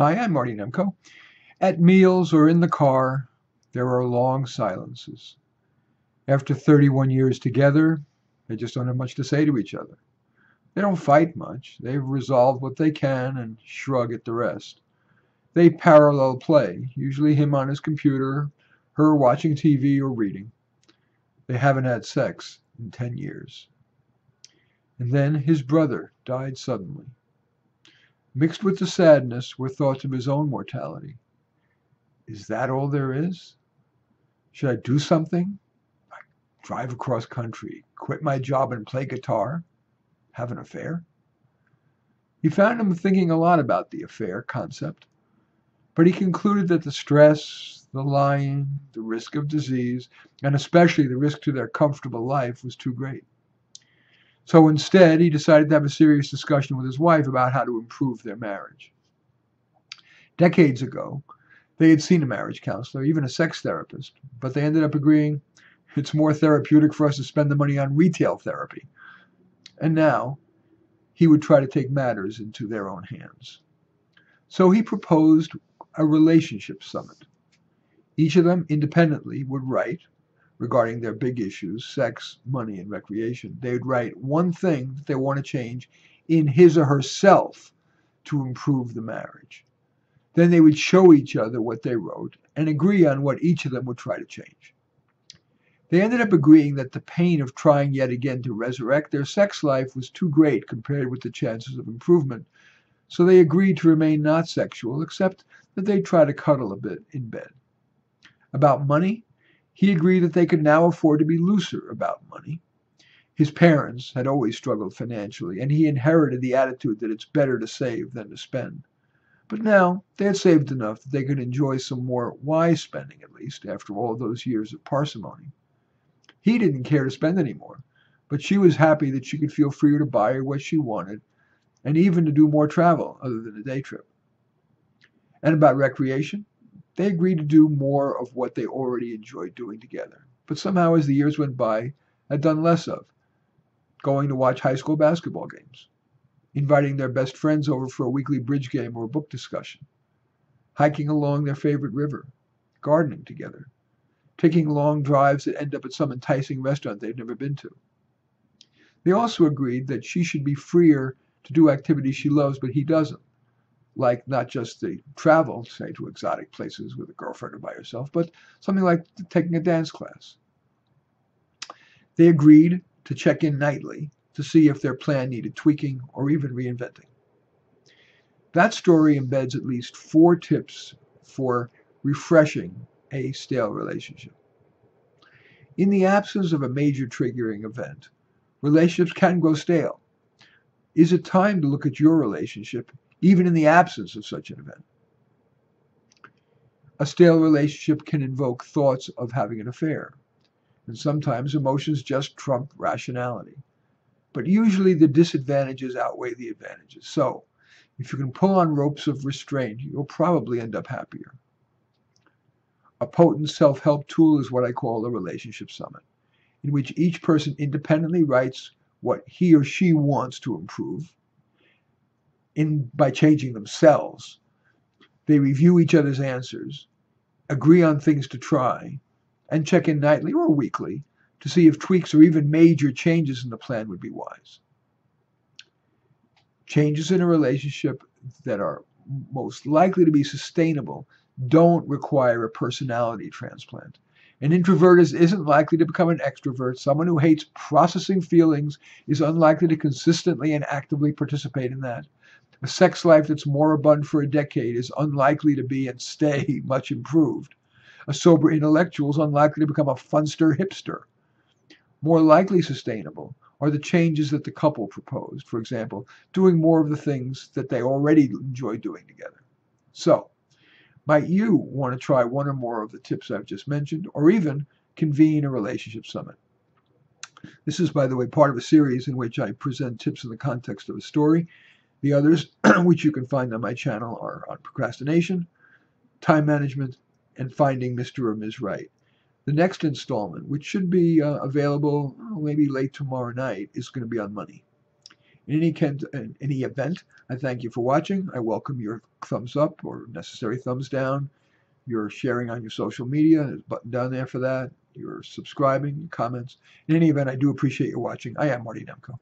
Hi, I'm Marty Nemko. At meals or in the car, there are long silences. After 31 years together, they just don't have much to say to each other. They don't fight much. They've resolved what they can and shrug at the rest. They parallel play, usually him on his computer, her watching TV or reading. They haven't had sex in 10 years. And then his brother died suddenly. Mixed with the sadness were thoughts of his own mortality. Is that all there is? Should I do something? Drive across country, quit my job and play guitar? Have an affair? He found him thinking a lot about the affair concept, but he concluded that the stress, the lying, the risk of disease, and especially the risk to their comfortable life was too great. So instead, he decided to have a serious discussion with his wife about how to improve their marriage. Decades ago, they had seen a marriage counselor, even a sex therapist, but they ended up agreeing it's more therapeutic for us to spend the money on retail therapy. And now, he would try to take matters into their own hands. So he proposed a relationship summit. Each of them independently would write regarding their big issues sex, money, and recreation. They would write one thing that they want to change in his or herself to improve the marriage. Then they would show each other what they wrote and agree on what each of them would try to change. They ended up agreeing that the pain of trying yet again to resurrect their sex life was too great compared with the chances of improvement, so they agreed to remain not sexual, except that they'd try to cuddle a bit in bed. About money, he agreed that they could now afford to be looser about money. His parents had always struggled financially, and he inherited the attitude that it's better to save than to spend. But now they had saved enough that they could enjoy some more wise spending, at least, after all those years of parsimony. He didn't care to spend any more, but she was happy that she could feel freer to buy her what she wanted, and even to do more travel other than a day trip. And about recreation, they agreed to do more of what they already enjoyed doing together, but somehow as the years went by, had done less of going to watch high school basketball games, inviting their best friends over for a weekly bridge game or book discussion, hiking along their favorite river, gardening together, taking long drives that end up at some enticing restaurant they've never been to. They also agreed that she should be freer to do activities she loves, but he doesn't. Like not just the travel, say, to exotic places with a girlfriend or by herself, but something like taking a dance class. They agreed to check in nightly to see if their plan needed tweaking or even reinventing. That story embeds at least four tips for refreshing a stale relationship. In the absence of a major triggering event, relationships can grow stale. Is it time to look at your relationship, even in the absence of such an event? A stale relationship can invoke thoughts of having an affair, and sometimes emotions just trump rationality. But usually the disadvantages outweigh the advantages. So, if you can pull on ropes of restraint, you'll probably end up happier. A potent self help tool is what I call a relationship summit, in which each person independently writes what he or she wants to improve in, by changing themselves. They review each other's answers, agree on things to try, and check in nightly or weekly to see if tweaks or even major changes in the plan would be wise. Changes in a relationship that are most likely to be sustainable don't require a personality transplant. An introvert is, isn't likely to become an extrovert. Someone who hates processing feelings is unlikely to consistently and actively participate in that. A sex life that's moribund for a decade is unlikely to be and stay much improved. A sober intellectual is unlikely to become a funster hipster. More likely sustainable are the changes that the couple proposed. For example, doing more of the things that they already enjoy doing together. So, might you want to try one or more of the tips I've just mentioned, or even convene a relationship summit? This is, by the way, part of a series in which I present tips in the context of a story. The others, which you can find on my channel, are on procrastination, time management, and finding Mr. or Ms. Right. The next installment, which should be uh, available oh, maybe late tomorrow night, is going to be on money. In any, in any event, I thank you for watching. I welcome your thumbs up or necessary thumbs down. Your sharing on your social media. There's a button down there for that. Your subscribing, your comments. In any event, I do appreciate your watching. I am Marty Nemko.